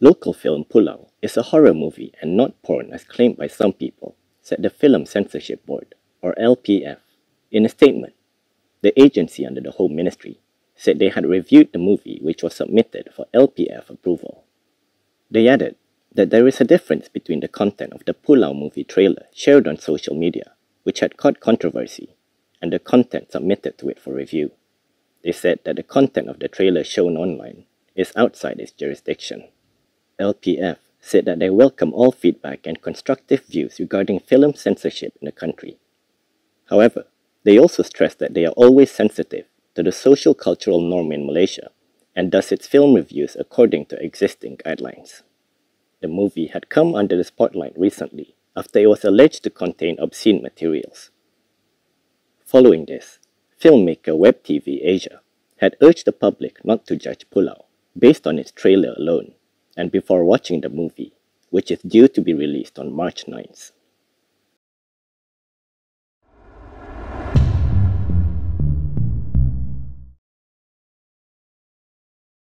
Local film Pulau is a horror movie and not porn as claimed by some people, said the Film Censorship Board, or LPF. In a statement, the agency under the Home Ministry said they had reviewed the movie which was submitted for LPF approval. They added that there is a difference between the content of the Pulau movie trailer shared on social media, which had caught controversy, and the content submitted to it for review. They said that the content of the trailer shown online is outside its jurisdiction. LPF said that they welcome all feedback and constructive views regarding film censorship in the country. However, they also stressed that they are always sensitive to the social cultural norm in Malaysia and does its film reviews according to existing guidelines. The movie had come under the spotlight recently after it was alleged to contain obscene materials. Following this, filmmaker WebTV Asia had urged the public not to judge Pulau based on its trailer alone and before watching the movie, which is due to be released on March 9th.